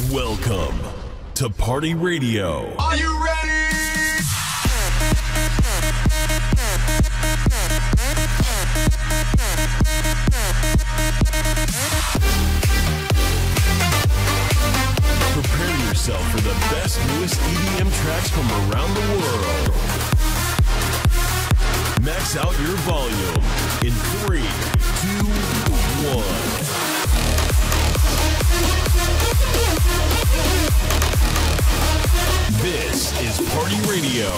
Welcome to Party Radio. Are you ready? Prepare yourself for the best newest EDM tracks from around the world. Max out your volume in three, two, one. This is Party Radio.